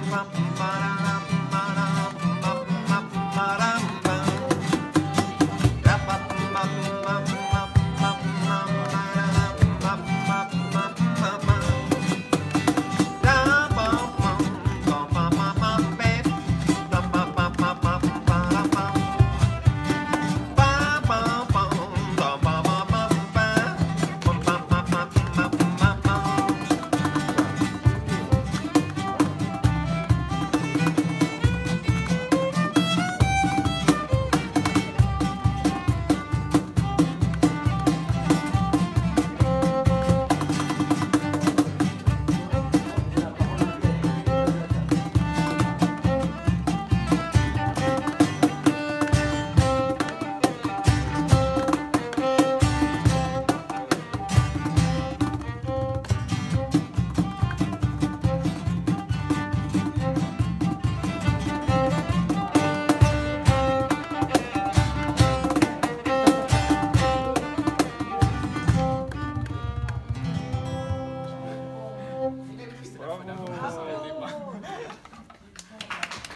the pump,